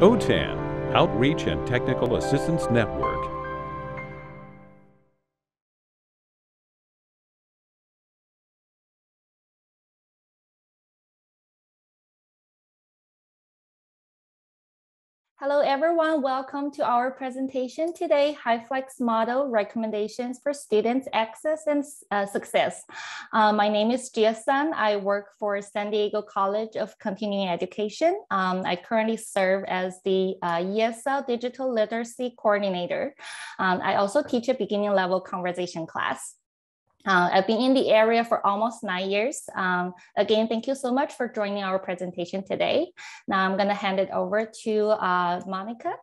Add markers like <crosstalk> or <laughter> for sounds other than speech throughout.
OTAN, Outreach and Technical Assistance Network. Hello, everyone. Welcome to our presentation today, HyFlex Model Recommendations for Students Access and uh, Success. Uh, my name is Jia Sun. I work for San Diego College of Continuing Education. Um, I currently serve as the uh, ESL Digital Literacy Coordinator. Um, I also teach a beginning level conversation class. Uh, I've been in the area for almost nine years. Um, again, thank you so much for joining our presentation today. Now I'm going to hand it over to uh, Monica.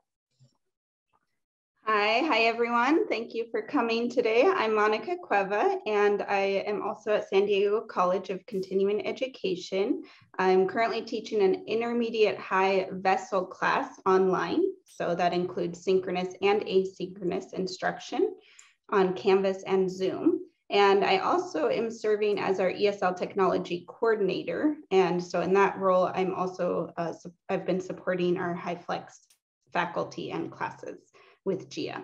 Hi, hi everyone. Thank you for coming today. I'm Monica Cueva and I am also at San Diego College of Continuing Education. I'm currently teaching an intermediate high ESL class online. So that includes synchronous and asynchronous instruction on Canvas and Zoom. And I also am serving as our ESL technology coordinator. And so in that role, I'm also, uh, I've been supporting our HyFlex faculty and classes with Jia.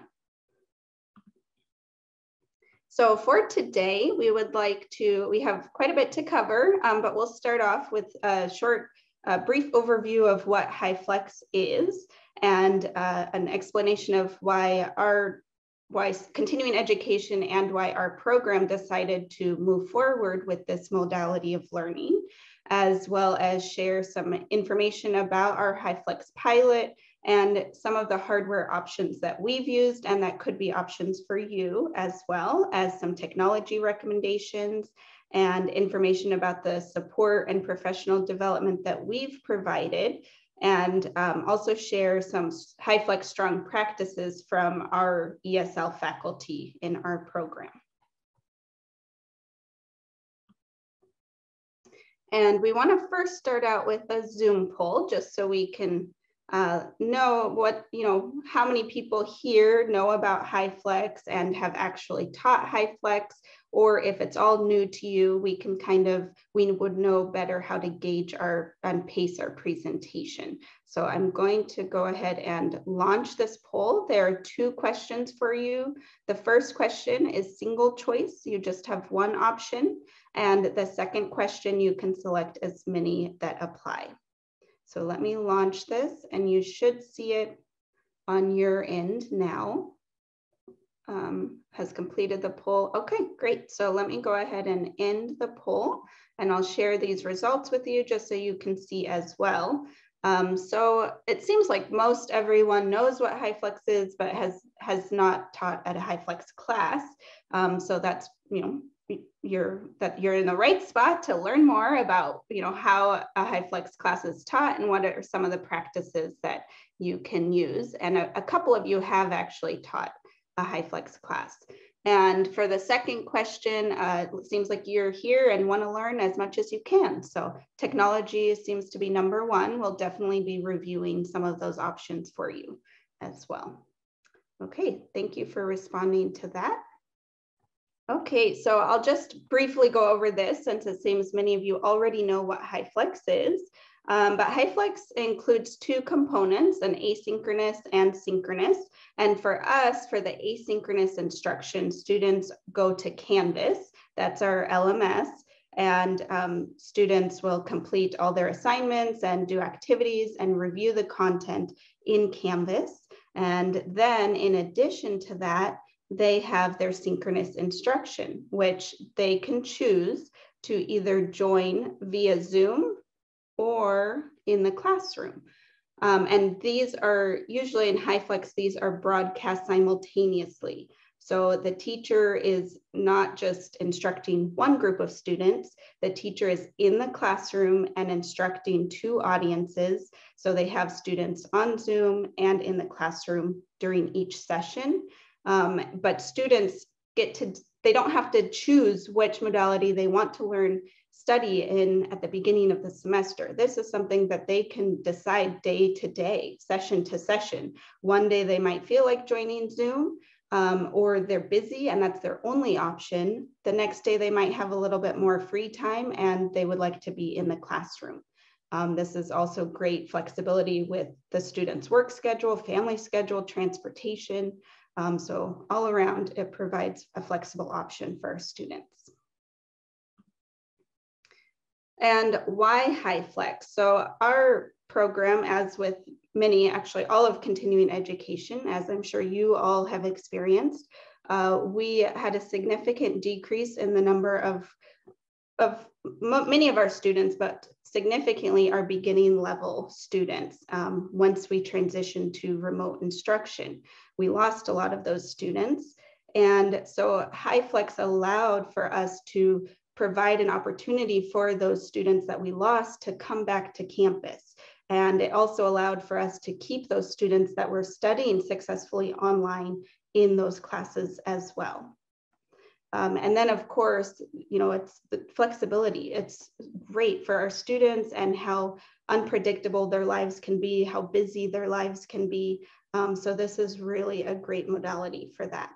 So for today, we would like to, we have quite a bit to cover, um, but we'll start off with a short, uh, brief overview of what HyFlex is and uh, an explanation of why our why continuing education and why our program decided to move forward with this modality of learning, as well as share some information about our HyFlex pilot and some of the hardware options that we've used and that could be options for you, as well as some technology recommendations and information about the support and professional development that we've provided and um, also share some HyFlex strong practices from our ESL faculty in our program. And we wanna first start out with a Zoom poll just so we can uh, know what, you know, how many people here know about HyFlex and have actually taught HyFlex, or if it's all new to you, we can kind of, we would know better how to gauge our and pace our presentation. So I'm going to go ahead and launch this poll. There are two questions for you. The first question is single choice. You just have one option. And the second question, you can select as many that apply. So let me launch this and you should see it on your end now. Um, has completed the poll. Okay, great. So let me go ahead and end the poll and I'll share these results with you just so you can see as well. Um, so it seems like most everyone knows what HyFlex is, but has has not taught at a HyFlex class. Um, so that's you know you're that you're in the right spot to learn more about you know how a HyFlex class is taught and what are some of the practices that you can use and a, a couple of you have actually taught a HyFlex class. And for the second question uh, it seems like you're here and want to learn as much as you can. So technology seems to be number one. We'll definitely be reviewing some of those options for you as well. Okay thank you for responding to that. Okay, so I'll just briefly go over this since it seems many of you already know what HyFlex is. Um, but HyFlex includes two components, an asynchronous and synchronous. And for us, for the asynchronous instruction, students go to Canvas, that's our LMS, and um, students will complete all their assignments and do activities and review the content in Canvas. And then in addition to that, they have their synchronous instruction, which they can choose to either join via Zoom or in the classroom. Um, and these are usually in HyFlex, these are broadcast simultaneously. So the teacher is not just instructing one group of students, the teacher is in the classroom and instructing two audiences. So they have students on Zoom and in the classroom during each session. Um, but students get to, they don't have to choose which modality they want to learn study in at the beginning of the semester. This is something that they can decide day to day, session to session. One day they might feel like joining Zoom. um, or they're busy and that's their only option. The next day, they might have a little bit more free time and they would like to be in the classroom. Um, this is also great flexibility with the student's work schedule, family schedule, transportation. Um, so all around, it provides a flexible option for our students. And why HyFlex? So our program, as with many, actually all of continuing education, as I'm sure you all have experienced, uh, we had a significant decrease in the number of, of many of our students, but significantly our beginning level students um, once we transitioned to remote instruction. We lost a lot of those students. And so HyFlex allowed for us to provide an opportunity for those students that we lost to come back to campus. And it also allowed for us to keep those students that were studying successfully online in those classes as well. Um, and then of course, you know, it's the flexibility. It's great for our students and how unpredictable their lives can be, how busy their lives can be. Um, so this is really a great modality for that.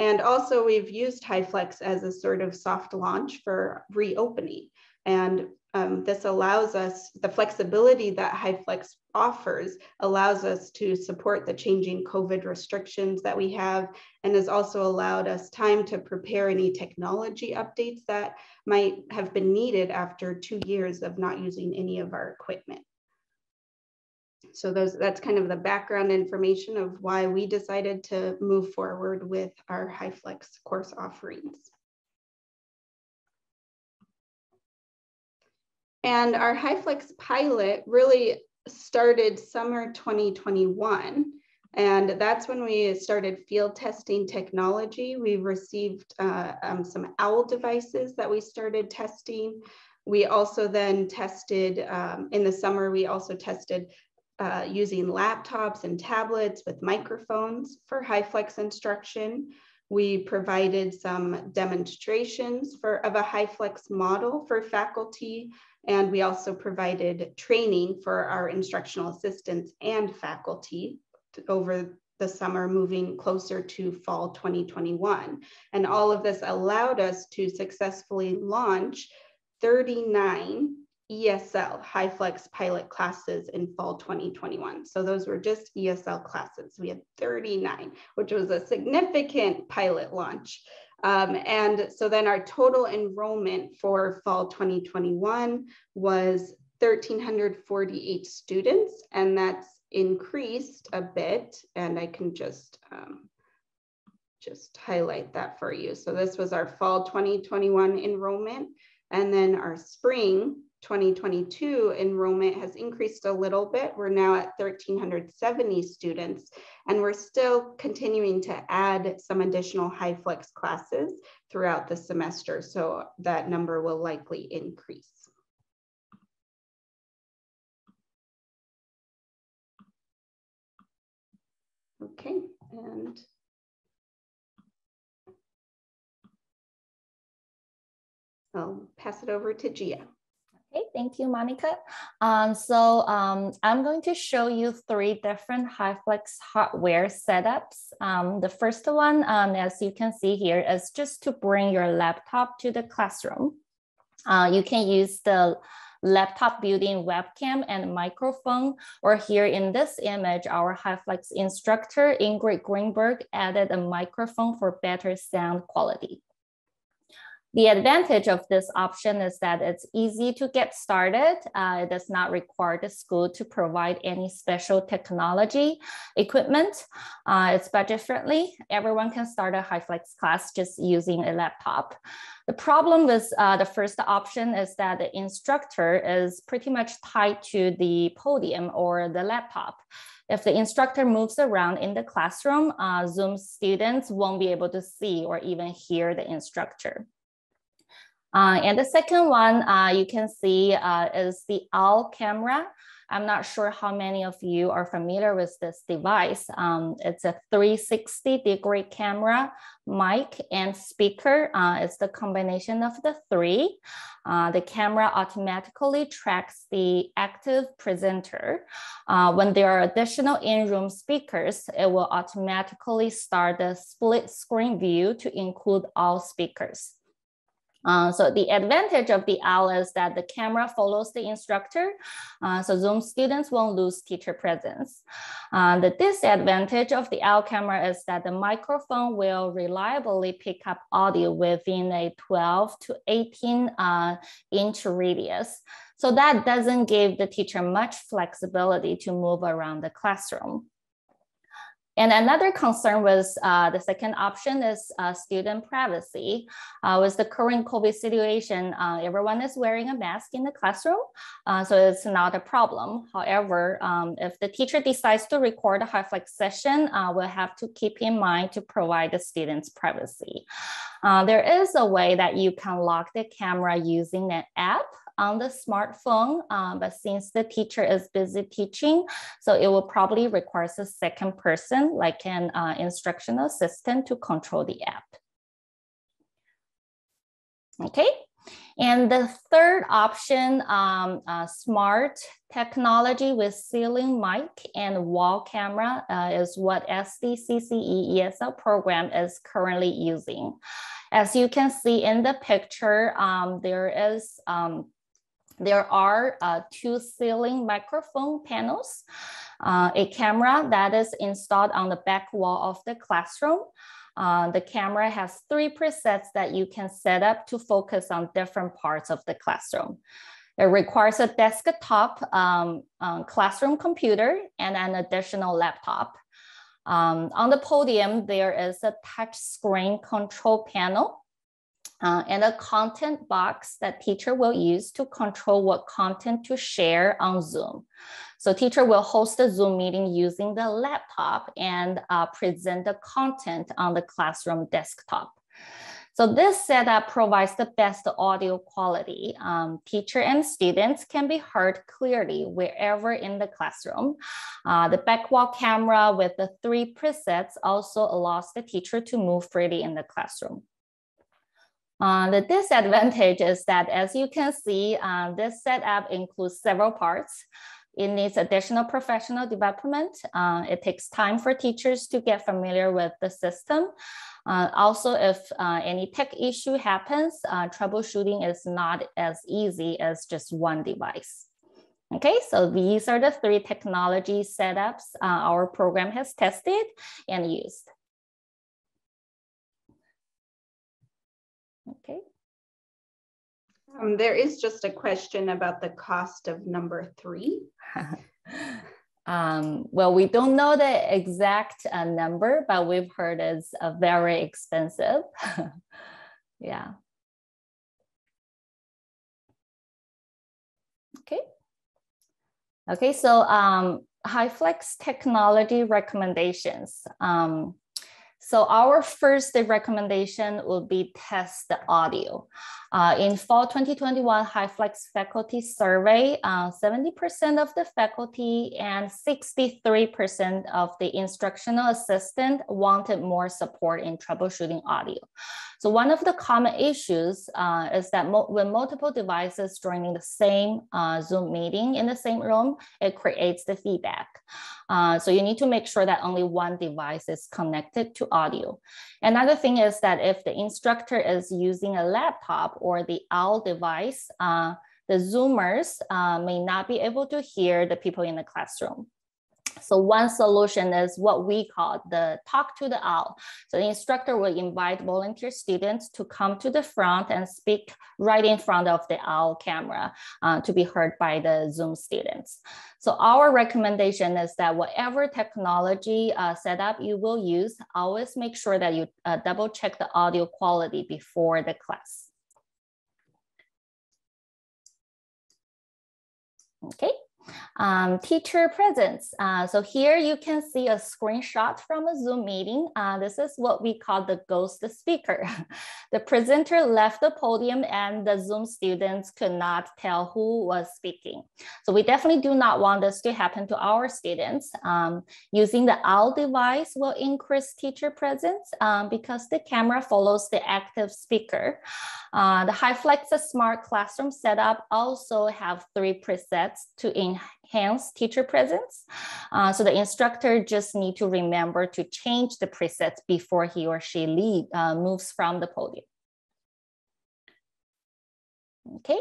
And also we've used HyFlex as a sort of soft launch for reopening. And um, this allows us, the flexibility that HyFlex offers allows us to support the changing COVID restrictions that we have and has also allowed us time to prepare any technology updates that might have been needed after two years of not using any of our equipment. So those, that's kind of the background information of why we decided to move forward with our HyFlex course offerings. And our HyFlex pilot really started summer 2021. And that's when we started field testing technology. We received uh, um, some OWL devices that we started testing. We also then tested, um, in the summer, we also tested uh, using laptops and tablets with microphones for HyFlex instruction. We provided some demonstrations for, of a HyFlex model for faculty and we also provided training for our instructional assistants and faculty over the summer moving closer to fall 2021. And all of this allowed us to successfully launch 39 ESL HyFlex pilot classes in fall 2021. So those were just ESL classes. We had 39, which was a significant pilot launch. Um, and so then our total enrollment for fall 2021 was 1,348 students, and that's increased a bit. And I can just, um, just highlight that for you. So this was our fall 2021 enrollment. And then our spring 2022 enrollment has increased a little bit. We're now at 1,370 students, and we're still continuing to add some additional HyFlex classes throughout the semester. So that number will likely increase. Okay, and I'll pass it over to Jia. Okay, thank you, Monica. Um, so um, I'm going to show you three different HyFlex hardware setups. Um, the first one, um, as you can see here, is just to bring your laptop to the classroom. Uh, you can use the laptop built-in webcam and microphone, or here in this image, our HyFlex instructor, Ingrid Greenberg, added a microphone for better sound quality. The advantage of this option is that it's easy to get started. Uh, it does not require the school to provide any special technology equipment. Uh, it's budget friendly. Everyone can start a HyFlex class just using a laptop. The problem with uh, the first option is that the instructor is pretty much tied to the podium or the laptop. If the instructor moves around in the classroom, uh, Zoom students won't be able to see or even hear the instructor. Uh, and the second one uh, you can see uh, is the OWL camera. I'm not sure how many of you are familiar with this device. Um, it's a 360 degree camera, mic, and speaker. Uh, it's the combination of the three. Uh, the camera automatically tracks the active presenter. Uh, when there are additional in-room speakers, it will automatically start the split screen view to include all speakers. Uh, so the advantage of the OWL is that the camera follows the instructor, uh, so Zoom students won't lose teacher presence. Uh, the disadvantage of the OWL camera is that the microphone will reliably pick up audio within a 12 to 18 uh, inch radius. So that doesn't give the teacher much flexibility to move around the classroom. And another concern was uh, the second option is uh, student privacy. Uh, with the current COVID situation, uh, everyone is wearing a mask in the classroom, uh, so it's not a problem. However, um, if the teacher decides to record a HyFlex session, uh, we'll have to keep in mind to provide the students privacy. there is a way that you can lock the camera using an app on the smartphone, uh, but since the teacher is busy teaching, so it will probably require a second person, like an uh, instructional assistant to control the app. Okay, and the third option, um, uh, smart technology with ceiling mic and wall camera uh, is what SDCCE ESL program is currently using. As you can see in the picture, um, there is um, there are uh, two ceiling microphone panels, uh, a camera that is installed on the back wall of the classroom. Uh, the camera has three presets that you can set up to focus on different parts of the classroom. It requires a desktop um, um, classroom computer and an additional laptop. Um, on the podium, there is a touch screen control panel uh, and a content box that teacher will use to control what content to share on Zoom. So teacher will host a Zoom meeting using the laptop and uh, present the content on the classroom desktop. So this setup provides the best audio quality. Um, teacher and students can be heard clearly wherever in the classroom. Uh, the back wall camera with the three presets also allows the teacher to move freely in the classroom. Uh, the disadvantage is that, as you can see, uh, this setup includes several parts. It needs additional professional development. Uh, it takes time for teachers to get familiar with the system. Uh, also, if uh, any tech issue happens, uh, troubleshooting is not as easy as just one device. Okay, so these are the three technology setups our program has tested and used. Okay. Um, there is just a question about the cost of number three. <laughs> um, well, we don't know the exact uh, number, but we've heard it's uh, very expensive. <laughs> yeah. Okay. Okay, so um, HyFlex technology recommendations. Um, so our first recommendation will be test the audio. Uh, in fall 2021 HyFlex faculty survey, 70% uh, of the faculty and 63% of the instructional assistant wanted more support in troubleshooting audio. So one of the common issues uh, is that mo when multiple devices joining the same uh, Zoom meeting in the same room, it creates the feedback. Uh, so you need to make sure that only one device is connected to audio. Another thing is that if the instructor is using a laptop or the OWL device, uh, the Zoomers uh, may not be able to hear the people in the classroom. So one solution is what we call the talk to the owl. So the instructor will invite volunteer students to come to the front and speak right in front of the owl camera uh, to be heard by the Zoom students. So our recommendation is that whatever technology uh, setup you will use, always make sure that you uh, double check the audio quality before the class. Okay. Um, teacher presence. Uh, so here you can see a screenshot from a Zoom meeting. Uh, this is what we call the ghost speaker. <laughs> the presenter left the podium and the Zoom students could not tell who was speaking. So we definitely do not want this to happen to our students. Um, using the OWL device will increase teacher presence um, because the camera follows the active speaker. Uh, the HyFlex Smart Classroom setup also have three presets to enhance teacher presence. Uh, so the instructor just need to remember to change the presets before he or she lead, uh, moves from the podium. Okay.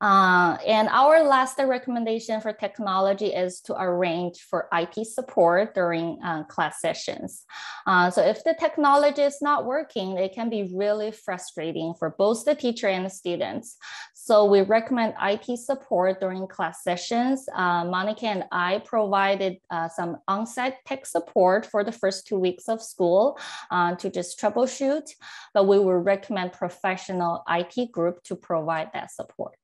Uh, and our last recommendation for technology is to arrange for IT support during uh, class sessions. Uh, so if the technology is not working, it can be really frustrating for both the teacher and the students. So we recommend IT support during class sessions. Uh, Monica and I provided uh, some on-site tech support for the first two weeks of school uh, to just troubleshoot, but we would recommend professional IT group to provide that support.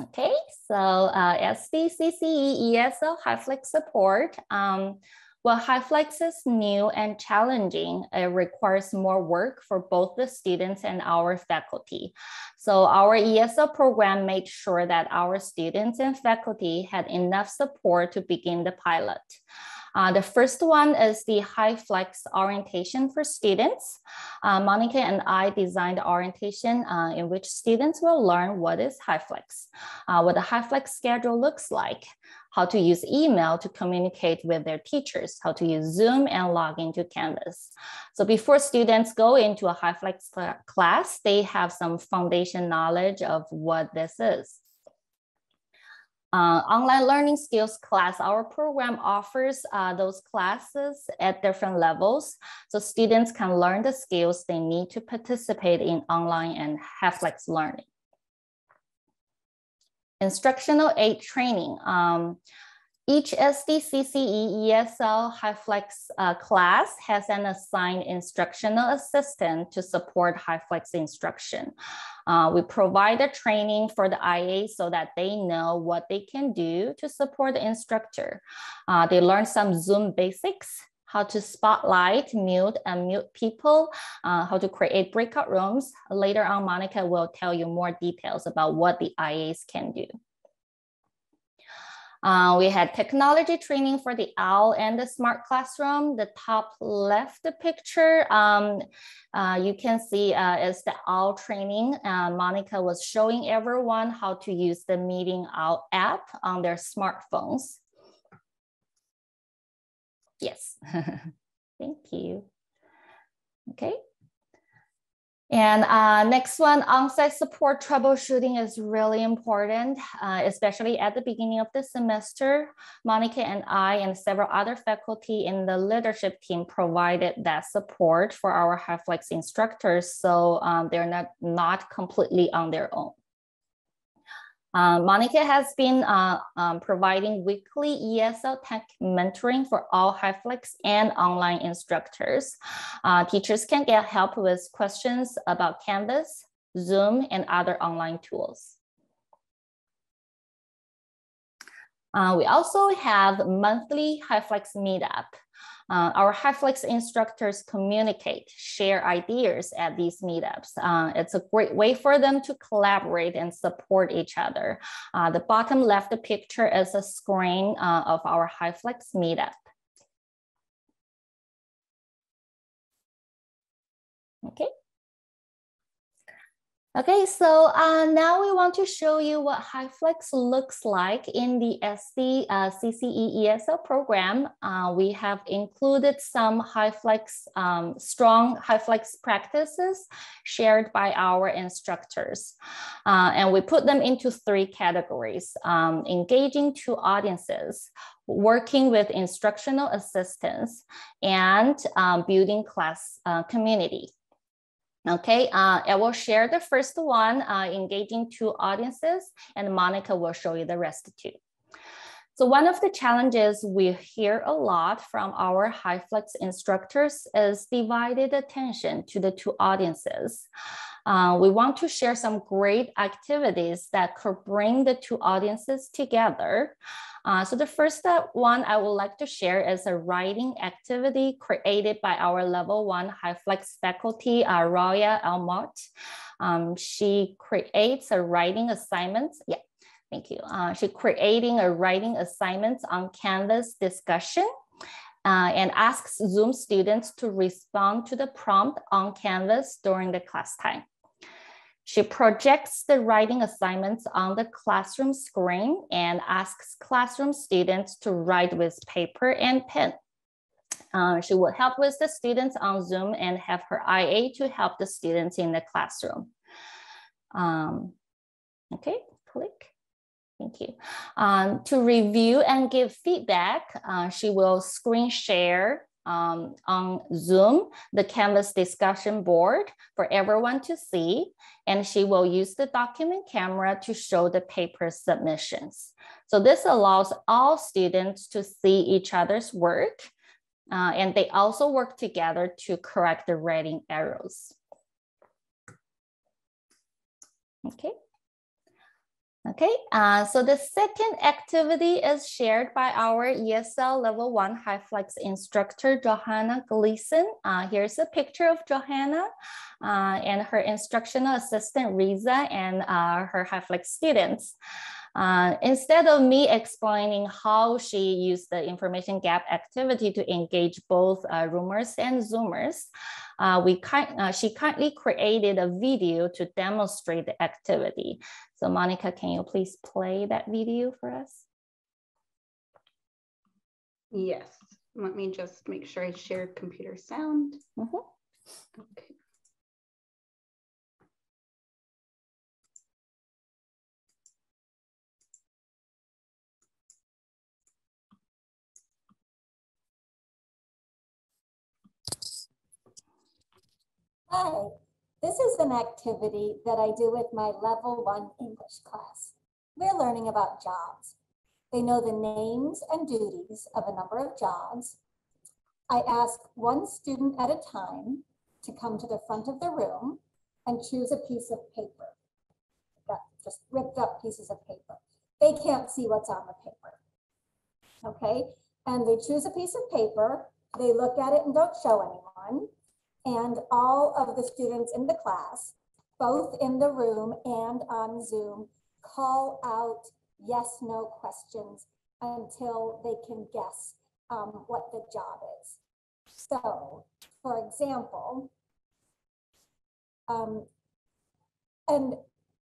Okay, so uh, SD, CCE, ESL, HyFlex support. Um, well, HyFlex is new and challenging. It requires more work for both the students and our faculty. So our ESL program made sure that our students and faculty had enough support to begin the pilot. Uh, the first one is the HyFlex orientation for students. Uh, Monica and I designed orientation uh, in which students will learn what is HyFlex, uh, what the HyFlex schedule looks like, how to use email to communicate with their teachers, how to use Zoom and log into Canvas. So before students go into a HyFlex class, they have some foundation knowledge of what this is. Uh, online learning skills class, our program offers uh, those classes at different levels. So students can learn the skills they need to participate in online and HyFlex learning. Instructional aid training. Um, each SDCCE ESL HyFlex uh, class has an assigned instructional assistant to support HyFlex instruction. Uh, we provide a training for the IA so that they know what they can do to support the instructor. Uh, they learn some Zoom basics, how to spotlight, mute, and mute people, uh, how to create breakout rooms. Later on, Monica will tell you more details about what the IAs can do. Uh, we had technology training for the OWL and the smart classroom. The top left picture, um, uh, you can see uh, is the OWL training. Uh, Monica was showing everyone how to use the Meeting OWL app on their smartphones. Yes, <laughs> thank you. Okay. And uh, next one, on-site support troubleshooting is really important, uh, especially at the beginning of the semester. Monica and I and several other faculty in the leadership team provided that support for our HyFlex instructors, so um, they're not, not completely on their own. Uh, Monica has been uh, um, providing weekly ESL tech mentoring for all HyFlex and online instructors. Uh, teachers can get help with questions about Canvas, Zoom, and other online tools. Uh, we also have monthly HyFlex meetup. Uh, our HyFlex instructors communicate, share ideas at these meetups. Uh, it's a great way for them to collaborate and support each other. Uh, the bottom left picture is a screen uh, of our HyFlex meetup. Okay. Okay, so uh, now we want to show you what HyFlex looks like in the SD uh, CCE ESL program. Uh, we have included some HyFlex, um, strong HyFlex practices shared by our instructors. Uh, and we put them into three categories, um, engaging two audiences, working with instructional assistants, and um, building class uh, community. Okay, uh, I will share the first one, uh, engaging two audiences, and Monica will show you the rest too. So one of the challenges we hear a lot from our HyFlex instructors is divided attention to the two audiences. Uh, we want to share some great activities that could bring the two audiences together. Uh, so the first one I would like to share is a writing activity created by our level one HyFlex faculty, uh, Roya Elmont. Um, she creates a writing assignment. Yeah, thank you. Uh, she creating a writing assignment on Canvas discussion uh, and asks Zoom students to respond to the prompt on Canvas during the class time. She projects the writing assignments on the classroom screen and asks classroom students to write with paper and pen. Uh, she will help with the students on Zoom and have her IA to help the students in the classroom. Um, okay, click. Thank you. Um, to review and give feedback, uh, she will screen share um, on Zoom, the Canvas discussion board for everyone to see. And she will use the document camera to show the paper submissions. So this allows all students to see each other's work. Uh, and they also work together to correct the writing errors. Okay. Okay, uh, so the second activity is shared by our ESL level one high flex instructor, Johanna Gleason. Uh, here's a picture of Johanna uh, and her instructional assistant, Riza, and uh, her flex students. Uh, instead of me explaining how she used the information gap activity to engage both uh, roomers and Zoomers, we uh, she kindly created a video to demonstrate the activity. So Monica, can you please play that video for us? Yes, let me just make sure I share computer sound. Mm -hmm. Okay. Hi, this is an activity that I do with my level one English class. We're learning about jobs. They know the names and duties of a number of jobs. I ask one student at a time to come to the front of the room and choose a piece of paper. Got just ripped up pieces of paper. They can't see what's on the paper. Okay, and they choose a piece of paper. They look at it and don't show anyone and all of the students in the class, both in the room and on Zoom, call out yes, no questions until they can guess um, what the job is. So, for example, um, and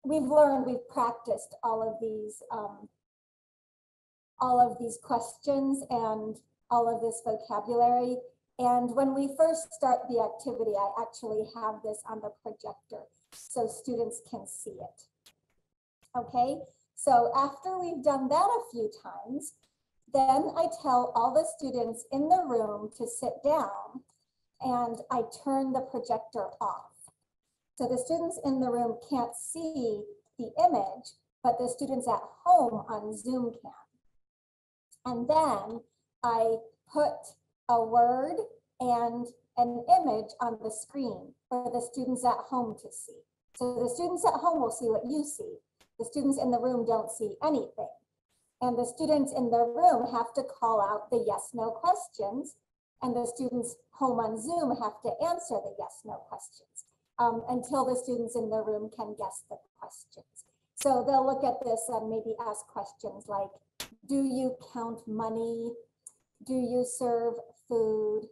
we've learned, we've practiced all of these, um, all of these questions and all of this vocabulary and when we first start the activity, I actually have this on the projector so students can see it. Okay, so after we've done that a few times, then I tell all the students in the room to sit down and I turn the projector off. So the students in the room can't see the image, but the students at home on Zoom can. And then I put a word and an image on the screen for the students at home to see. So the students at home will see what you see. The students in the room don't see anything. And the students in the room have to call out the yes, no questions. And the students home on Zoom have to answer the yes, no questions um, until the students in the room can guess the questions. So they'll look at this and maybe ask questions like, do you count money? Do you serve food?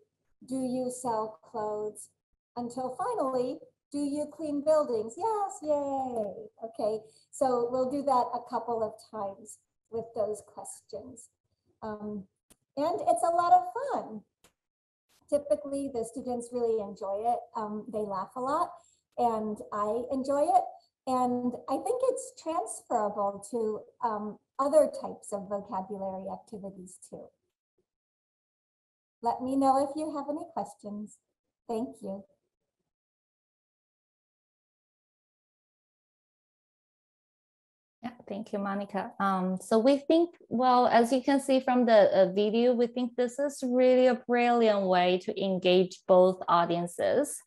Do you sell clothes? Until finally, do you clean buildings? Yes, yay. Okay, so we'll do that a couple of times with those questions. Um, and it's a lot of fun. Typically, the students really enjoy it. Um, they laugh a lot, and I enjoy it. And I think it's transferable to um, other types of vocabulary activities too. Let me know if you have any questions. Thank you. Thank you, Monica. Um, so we think, well, as you can see from the uh, video, we think this is really a brilliant way to engage both audiences.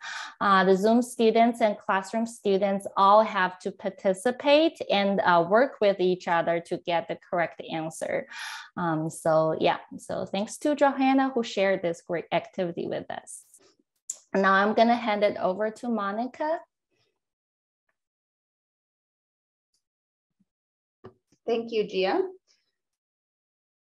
Uh, the Zoom students and classroom students all have to participate and uh, work with each other to get the correct answer. Um, so yeah, so thanks to Johanna who shared this great activity with us. Now I'm gonna hand it over to Monica. Thank you, Jia.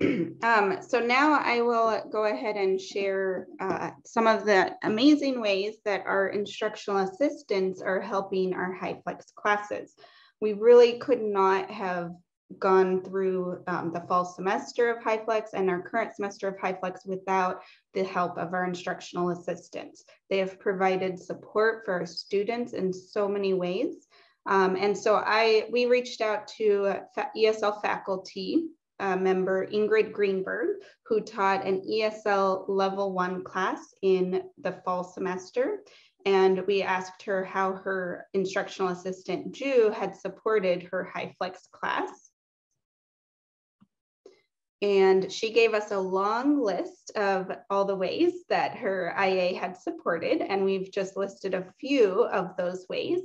<clears throat> um, so now I will go ahead and share uh, some of the amazing ways that our instructional assistants are helping our HyFlex classes. We really could not have gone through um, the fall semester of HyFlex and our current semester of HyFlex without the help of our instructional assistants. They have provided support for our students in so many ways. Um, and so I, we reached out to ESL faculty uh, member Ingrid Greenberg, who taught an ESL level one class in the fall semester. And we asked her how her instructional assistant, Ju, had supported her HyFlex class. And she gave us a long list of all the ways that her IA had supported. And we've just listed a few of those ways.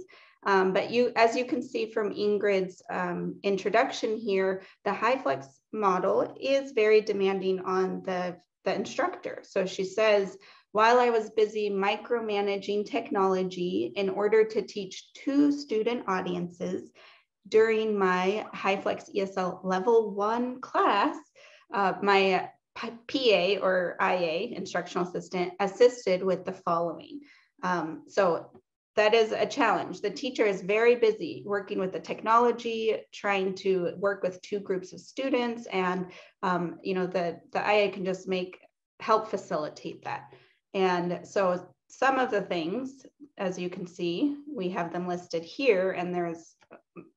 Um, but you, as you can see from Ingrid's um, introduction here, the HyFlex model is very demanding on the, the instructor. So she says, while I was busy micromanaging technology in order to teach two student audiences during my HyFlex ESL level one class, uh, my PA or IA, instructional assistant, assisted with the following. Um, so that is a challenge. The teacher is very busy working with the technology, trying to work with two groups of students, and um, you know the the IA can just make help facilitate that. And so some of the things, as you can see, we have them listed here, and there's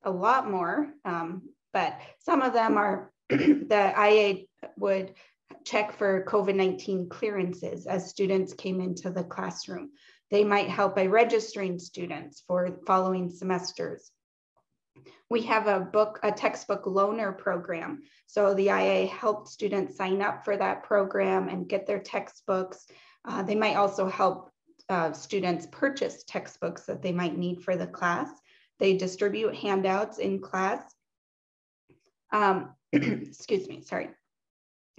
a lot more, um, but some of them are <clears throat> the IA would check for COVID-19 clearances as students came into the classroom. They might help by registering students for following semesters. We have a book, a textbook loaner program. So the IA helped students sign up for that program and get their textbooks. Uh, they might also help uh, students purchase textbooks that they might need for the class. They distribute handouts in class. Um, <clears throat> excuse me, sorry.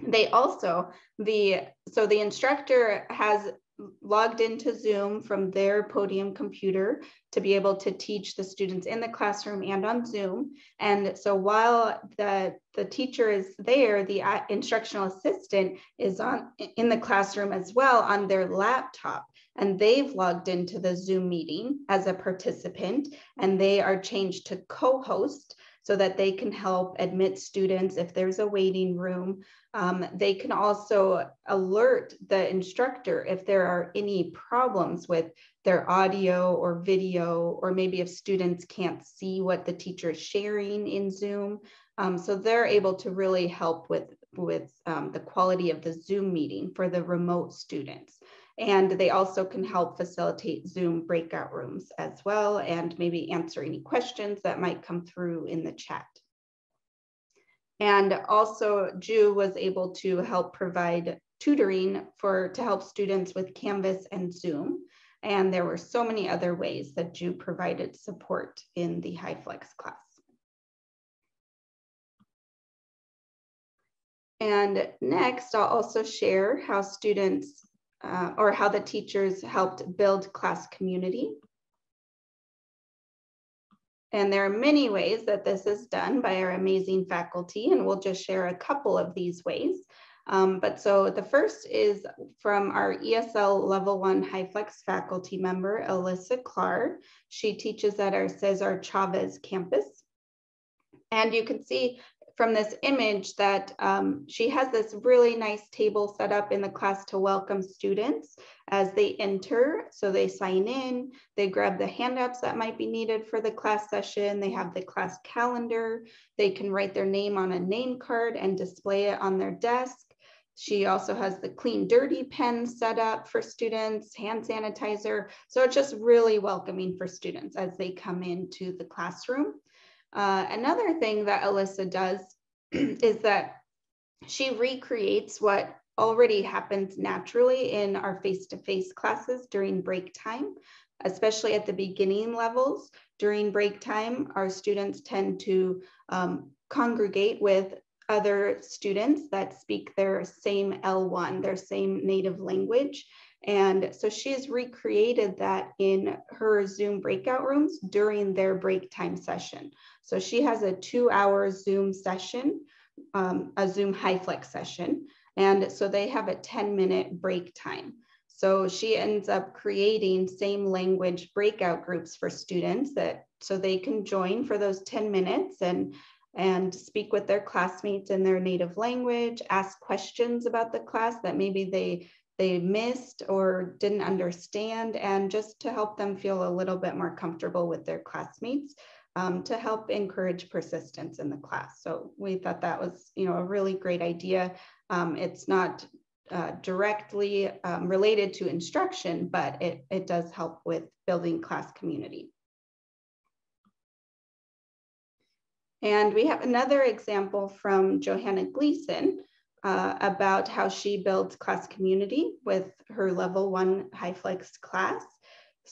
They also, the so the instructor has logged into Zoom from their podium computer to be able to teach the students in the classroom and on Zoom. And so while the, the teacher is there, the uh, instructional assistant is on in the classroom as well on their laptop. And they've logged into the Zoom meeting as a participant and they are changed to co-host so that they can help admit students if there's a waiting room. Um, they can also alert the instructor if there are any problems with their audio or video, or maybe if students can't see what the teacher is sharing in Zoom. Um, so they're able to really help with, with um, the quality of the Zoom meeting for the remote students. And they also can help facilitate Zoom breakout rooms as well, and maybe answer any questions that might come through in the chat. And also Ju was able to help provide tutoring for to help students with Canvas and Zoom. And there were so many other ways that Ju provided support in the HyFlex class. And next, I'll also share how students uh, or how the teachers helped build class community. And there are many ways that this is done by our amazing faculty, and we'll just share a couple of these ways. Um, but so the first is from our ESL level one HyFlex faculty member, Alyssa Clark. She teaches at our Cesar Chavez campus. And you can see from this image that um, she has this really nice table set up in the class to welcome students as they enter. So they sign in, they grab the handouts that might be needed for the class session. They have the class calendar. They can write their name on a name card and display it on their desk. She also has the clean dirty pen set up for students, hand sanitizer. So it's just really welcoming for students as they come into the classroom. Uh, another thing that Alyssa does <clears throat> is that she recreates what already happens naturally in our face-to-face classes during break time, especially at the beginning levels. During break time, our students tend to um, congregate with other students that speak their same L1, their same native language. And so she has recreated that in her Zoom breakout rooms during their break time session. So she has a two hour Zoom session, um, a Zoom HyFlex session. And so they have a 10 minute break time. So she ends up creating same language breakout groups for students that so they can join for those 10 minutes and and speak with their classmates in their native language, ask questions about the class that maybe they they missed or didn't understand, and just to help them feel a little bit more comfortable with their classmates um, to help encourage persistence in the class. So we thought that was, you know, a really great idea. Um, it's not uh, directly um, related to instruction, but it, it does help with building class community. And we have another example from Johanna Gleason uh, about how she builds class community with her level one HyFlex class.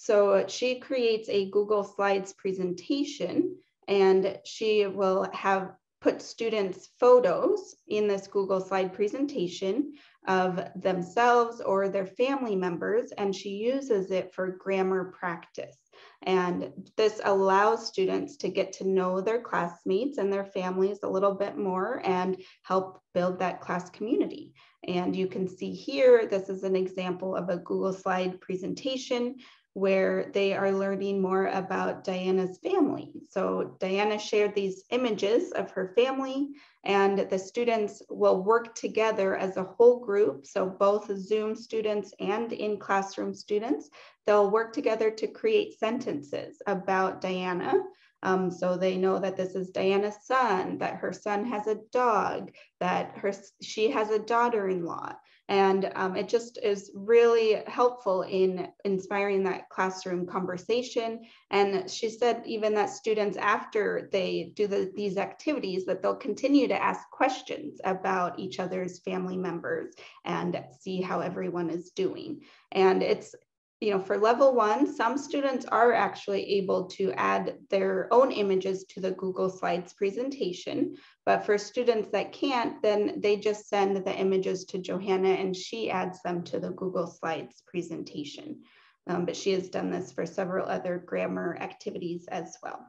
So she creates a Google Slides presentation and she will have put students photos in this Google slide presentation of themselves or their family members, and she uses it for grammar practice. And this allows students to get to know their classmates and their families a little bit more and help build that class community. And you can see here, this is an example of a Google slide presentation where they are learning more about Diana's family. So Diana shared these images of her family and the students will work together as a whole group. So both Zoom students and in classroom students, they'll work together to create sentences about Diana. Um, so they know that this is Diana's son, that her son has a dog, that her she has a daughter-in-law, and um, it just is really helpful in inspiring that classroom conversation. And she said even that students, after they do the, these activities, that they'll continue to ask questions about each other's family members and see how everyone is doing. And it's you know, for level one, some students are actually able to add their own images to the Google Slides presentation. But for students that can't, then they just send the images to Johanna and she adds them to the Google Slides presentation. Um, but she has done this for several other grammar activities as well.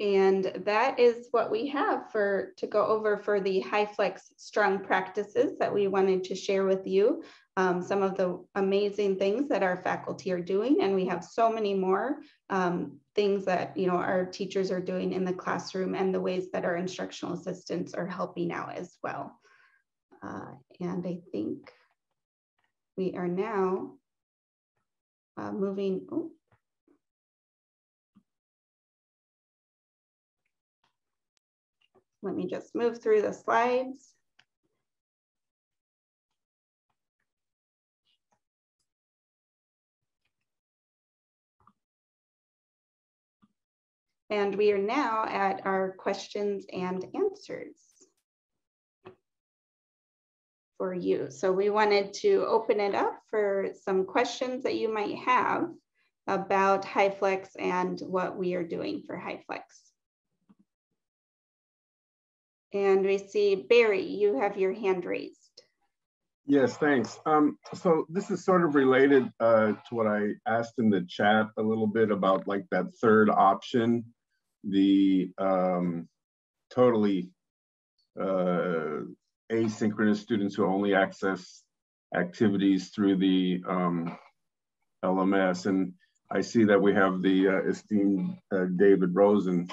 And that is what we have for to go over for the HyFlex strong practices that we wanted to share with you. Um, some of the amazing things that our faculty are doing, and we have so many more um, things that you know our teachers are doing in the classroom and the ways that our instructional assistants are helping out as well. Uh, and I think we are now uh, moving, oh, Let me just move through the slides. And we are now at our questions and answers for you. So we wanted to open it up for some questions that you might have about HyFlex and what we are doing for HyFlex. And we see Barry, you have your hand raised. Yes, thanks. Um, so this is sort of related uh, to what I asked in the chat a little bit about like that third option, the um, totally uh, asynchronous students who only access activities through the um, LMS. And I see that we have the uh, esteemed uh, David Rosen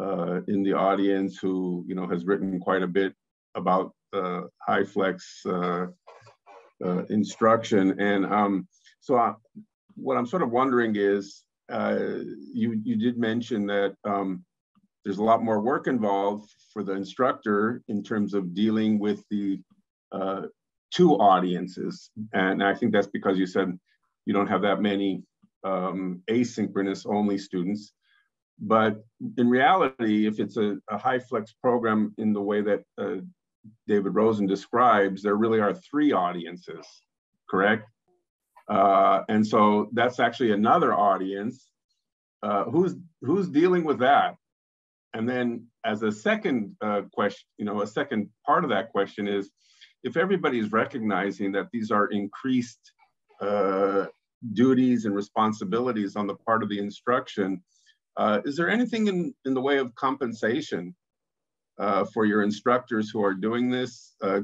uh, in the audience who you know has written quite a bit about uh, HyFlex uh, uh, instruction. And um, so I, what I'm sort of wondering is, uh, you, you did mention that um, there's a lot more work involved for the instructor in terms of dealing with the uh, two audiences. And I think that's because you said you don't have that many um, asynchronous only students. But in reality, if it's a, a flex program in the way that uh, David Rosen describes, there really are three audiences, correct? Uh, and so that's actually another audience. Uh, who's who's dealing with that? And then as a second uh, question, you know, a second part of that question is, if everybody is recognizing that these are increased uh, duties and responsibilities on the part of the instruction, uh, is there anything in, in the way of compensation uh, for your instructors who are doing this, uh,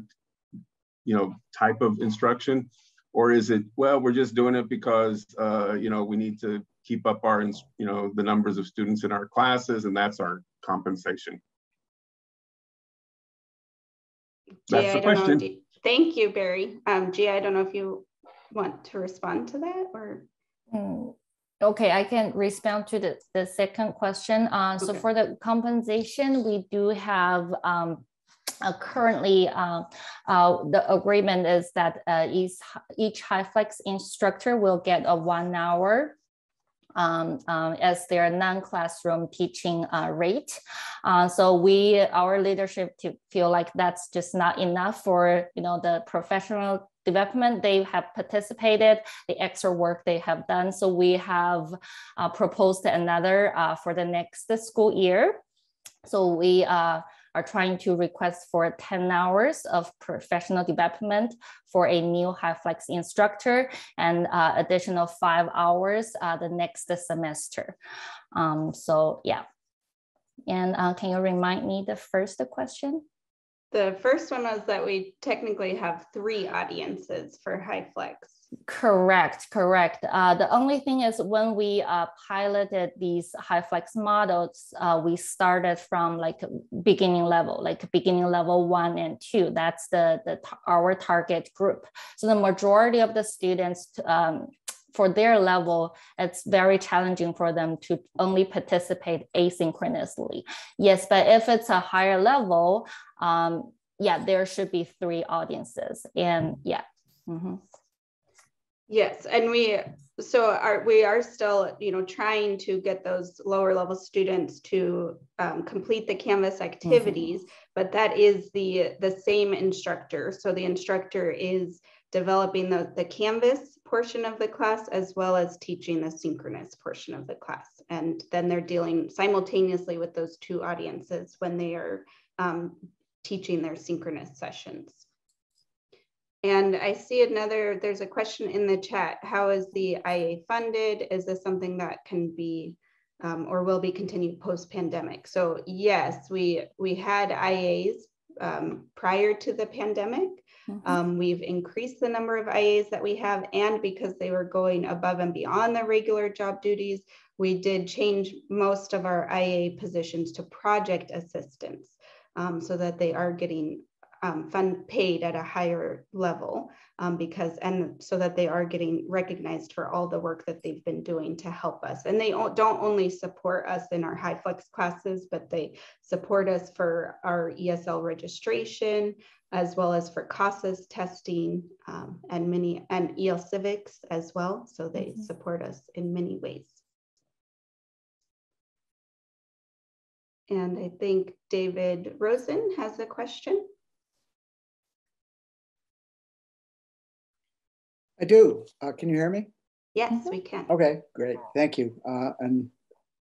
you know, type of instruction? Or is it, well, we're just doing it because, uh, you know, we need to keep up our, you know, the numbers of students in our classes and that's our compensation? That's the question. Know, thank you, Barry. Um, Jia, I don't know if you want to respond to that or? Mm. Okay, I can respond to the, the second question. Uh, okay. So for the compensation, we do have um, uh, currently uh, uh, the agreement is that uh, each, each flex instructor will get a one hour um, um, as their non-classroom teaching uh, rate. Uh, so we, our leadership to feel like that's just not enough for, you know, the professional development they have participated, the extra work they have done. So we have uh, proposed another uh, for the next school year. So we uh, are trying to request for 10 hours of professional development for a new HyFlex instructor and uh, additional five hours uh, the next semester. Um, so yeah. And uh, can you remind me the first question? The first one was that we technically have three audiences for HyFlex. Correct, correct. Uh, the only thing is when we uh, piloted these HyFlex models, uh, we started from like beginning level, like beginning level one and two. That's the, the our target group. So the majority of the students um, for their level, it's very challenging for them to only participate asynchronously. Yes, but if it's a higher level, um, yeah, there should be three audiences. And yeah. Mm-hmm. Yes, and we so are we are still you know trying to get those lower level students to um, complete the Canvas activities, mm-hmm. but that is the the same instructor. So the instructor is developing the, the Canvas portion of the class as well as teaching the synchronous portion of the class. And then they're dealing simultaneously with those two audiences when they are um, teaching their synchronous sessions. And I see another, there's a question in the chat. How is the IA funded? Is this something that can be um, or will be continued post-pandemic? So yes, we, we had IAs um, prior to the pandemic. Mm-hmm. Um, we've increased the number of IAs that we have, and because they were going above and beyond the regular job duties, we did change most of our IA positions to project assistants um, so that they are getting um, fund paid at a higher level um, because and so that they are getting recognized for all the work that they've been doing to help us and they don't only support us in our HyFlex classes but they support us for our esl registration as well as for CASAS testing um, and many and EL Civics as well so they mm -hmm. support us in many ways and i think David Rosen has a question I do. Uh, can you hear me? Yes, mm-hmm. we can. Okay, great. Thank you. Uh, and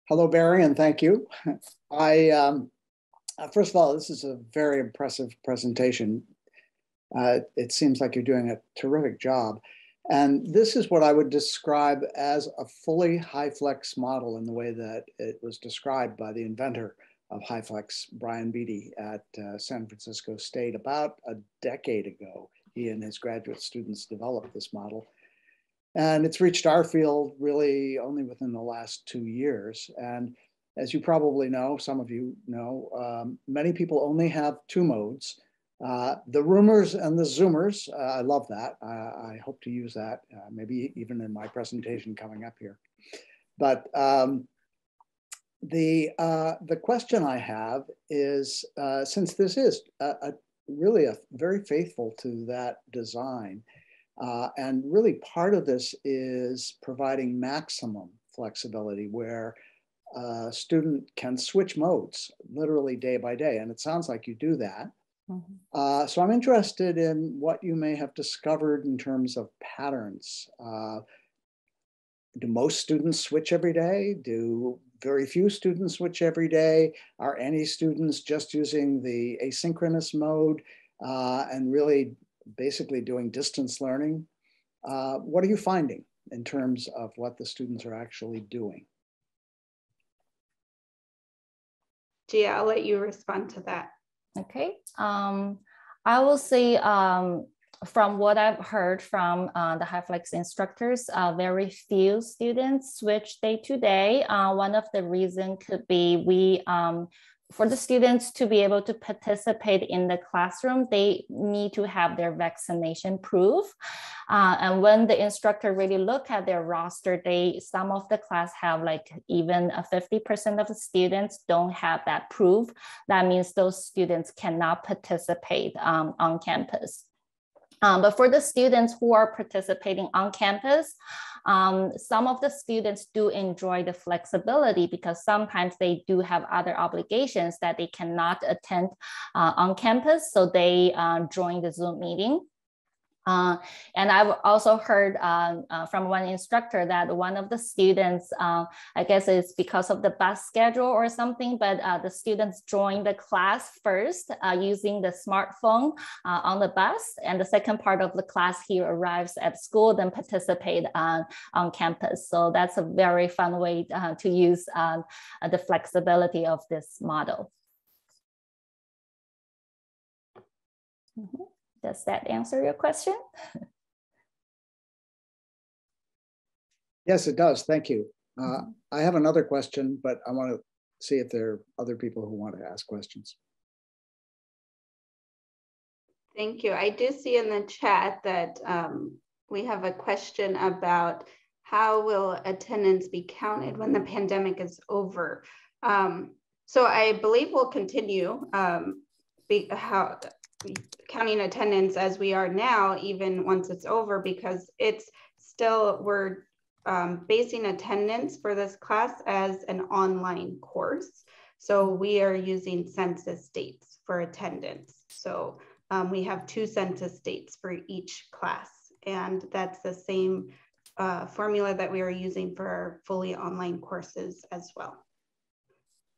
hello, Barry, and thank you. <laughs> I um, uh, first of all, this is a very impressive presentation. Uh, it seems like you're doing a terrific job. And this is what I would describe as a fully HyFlex model in the way that it was described by the inventor of HyFlex, Brian Beatty at uh, San Francisco State about a decade ago he and his graduate students developed this model. And it's reached our field really only within the last two years. And as you probably know, some of you know, um, many people only have two modes. Uh, the roomers and the zoomers, uh, I love that. I hope to use that, uh, maybe even in my presentation coming up here. But um, the, uh, the question I have is, uh, since this is a, a really a, very faithful to that design. And really part of this is providing maximum flexibility where a student can switch modes literally day by day. And it sounds like you do that. Mm-hmm. Uh, so I'm interested in what you may have discovered in terms of patterns. Uh, do most students switch every day? Do very few students switch every day? Are any students just using the asynchronous mode uh, and really basically doing distance learning? Uh, what are you finding in terms of what the students are actually doing? Jia, I'll let you respond to that. Okay. Um, I will say um, from what I've heard from uh, the HyFlex instructors, uh, very few students switch day to day. Uh, one of the reason could be we um, for the students to be able to participate in the classroom, they need to have their vaccination proof. Uh, and when the instructor really look at their roster, they some of the class have like even a 50% of the students don't have that proof. That means those students cannot participate um, on campus. Um, but for the students who are participating on campus, um, some of the students do enjoy the flexibility because sometimes they do have other obligations that they cannot attend uh, on campus. So they uh, join the Zoom meeting. Uh, and I've also heard uh, uh, from one instructor that one of the students, uh, I guess it's because of the bus schedule or something, but uh, the students join the class first uh, using the smartphone on the bus. And the second part of the class, he arrives at school, then participate on, on campus. So that's a very fun way to use the flexibility of this model. Mm -hmm. Does that answer your question? yes, it does. Thank you. Uh, mm-hmm. I have another question, but I want to see if there are other people who want to ask questions. Thank you. I do see in the chat that um, we have a question about how will attendance be counted when the pandemic is over? Um, so I believe we'll continue um, be, how counting attendance as we are now, even once it's over, because it's still, we're um, basing attendance for this class as an online course. So we are using census dates for attendance. So um, we have two census dates for each class. And that's the same uh, formula that we are using for our fully online courses as well.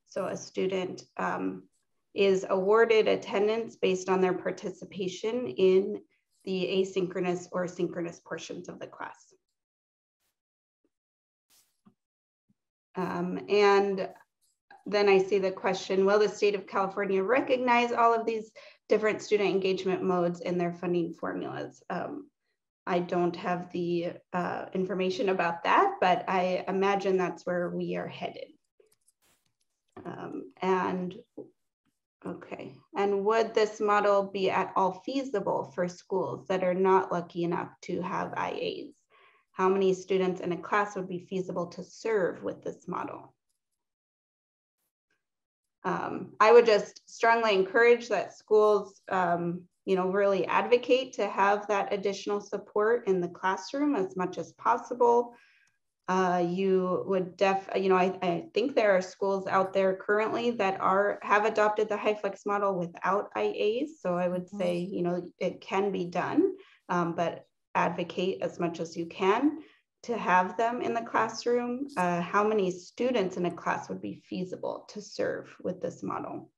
So a student um, is awarded attendance based on their participation in the asynchronous or synchronous portions of the class. Um, and then I see the question, will the state of California recognize all of these different student engagement modes in their funding formulas? Um, I don't have the uh, information about that, but I imagine that's where we are headed. Um, and Okay, and would this model be at all feasible for schools that are not lucky enough to have IAs? How many students in a class would be feasible to serve with this model? Um, I would just strongly encourage that schools, um, you know, really advocate to have that additional support in the classroom as much as possible uh, you would def, you know, I, I think there are schools out there currently that are have adopted the HyFlex model without IAs. So I would mm-hmm. say, you know, it can be done, um, but advocate as much as you can to have them in the classroom. Uh, how many students in a class would be feasible to serve with this model?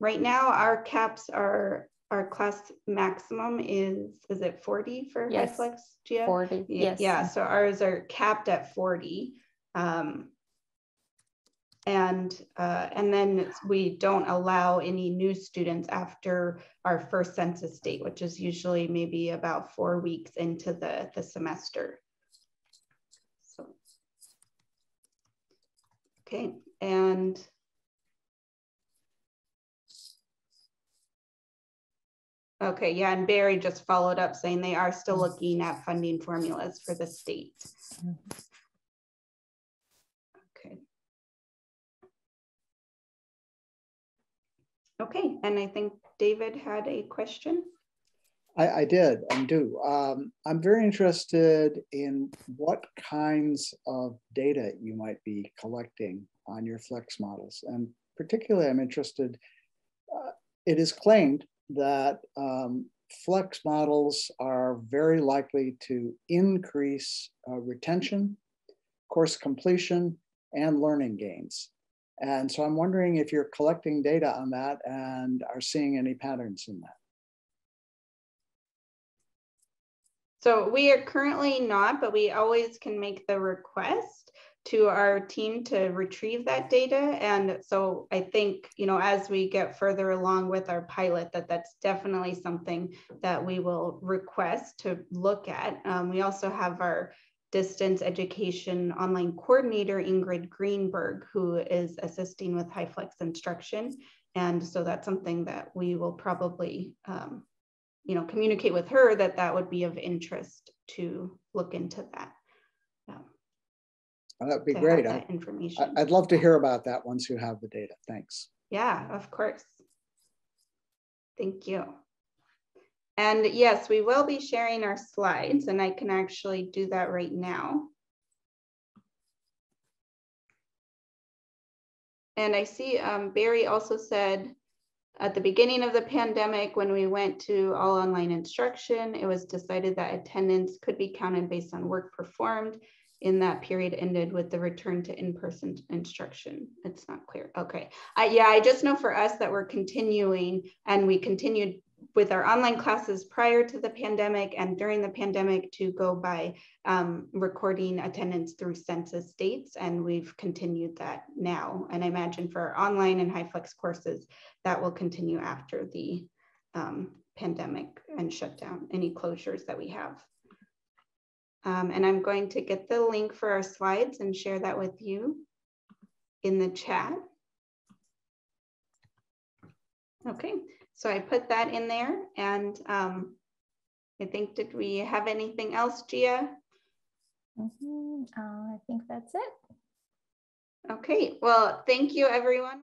Right now, our caps are our class maximum is is it 40 for yes. HyFlex Jia? 40 yeah, yes yeah so ours are capped at 40 um, and uh, and then we don't allow any new students after our first census date which is usually maybe about four weeks into the the semester so okay and Okay, yeah, and Barry just followed up saying they are still looking at funding formulas for the state. Okay. Okay, and I think David had a question. I, I did and do. Um, I'm very interested in what kinds of data you might be collecting on your flex models. And particularly, I'm interested, uh, it is claimed that um, flex models are very likely to increase uh, retention, course completion, and learning gains. And so I'm wondering if you're collecting data on that and are seeing any patterns in that. So we are currently not, but we always can make the request to our team to retrieve that data. And so I think, you know, as we get further along with our pilot, that that's definitely something that we will request to look at. Um, we also have our distance education online coordinator, Ingrid Greenberg, who is assisting with HyFlex instruction. And so that's something that we will probably, um, you know, communicate with her that that would be of interest to look into that. That'd be great. That I, information. I'd love to hear about that once you have the data. Thanks. Yeah, of course. Thank you. And yes, we will be sharing our slides and I can actually do that right now. And I see um, Barry also said at the beginning of the pandemic, when we went to all online instruction, it was decided that attendance could be counted based on work performed in that period ended with the return to in-person instruction. It's not clear. Okay. I, yeah, I just know for us that we're continuing and we continued with our online classes prior to the pandemic and during the pandemic to go by um, recording attendance through census dates. And we've continued that now. And I imagine for our online and HyFlex courses, that will continue after the um, pandemic and shutdown, any closures that we have. Um, and I'm going to get the link for our slides and share that with you in the chat. Okay, so I put that in there and um, I think, did we have anything else, Jia? Mm -hmm. uh, I think that's it. Okay, well, thank you everyone.